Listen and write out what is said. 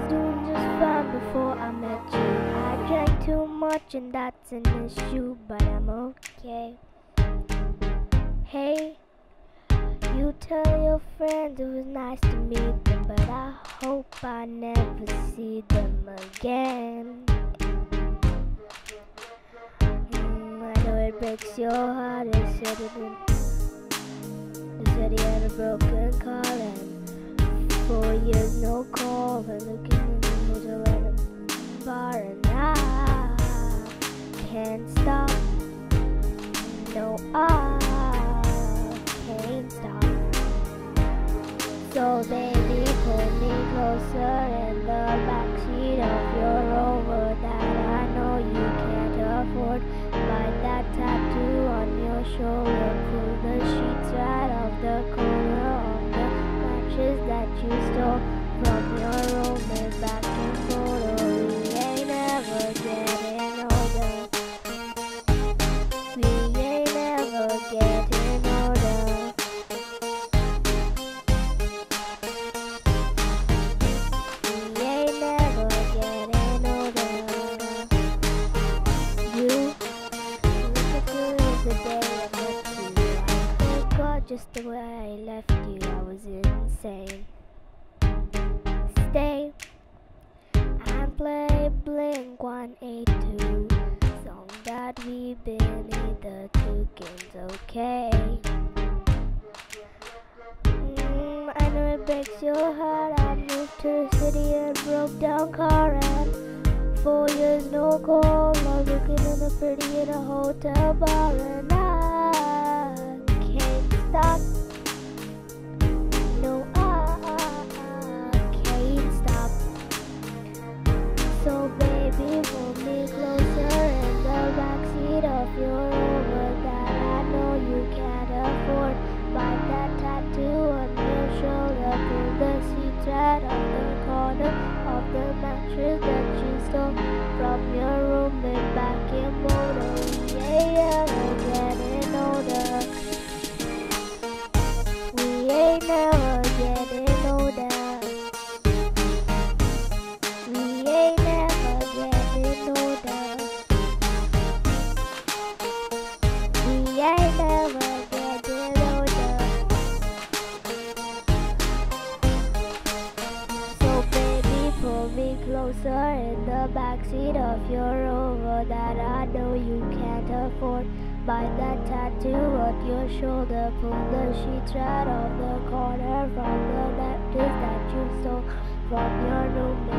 was doing just fine before I met you. I drank too much and that's an issue, but I'm okay. Hey, you tell your friends it was nice to meet them, but I hope I never see them again. Mm, I know it breaks your heart. They said said he had a broken car and four years no call, but looking in the middle of the bar and I can't stop. No, I can't stop. So baby, pull me closer Boulder. Oh, we ain't never getting older. We ain't never getting older. We ain't never getting older. You look good as the day I met you. I forgot just the way I left you. I was insane. Blink 182 song that we've been either took okay. Mm, I know it breaks your heart. I moved to the city and broke down car and four years no call. While looking in the pretty in a hotel bar and I can't stop. Right off the corner of the mattress that you stole from your roommate back in Boulder. In the backseat of your Rover that I know you can't afford. Bite that tattoo on your shoulder, pull the sheets right off the corner from the necklace that you stole from your roommate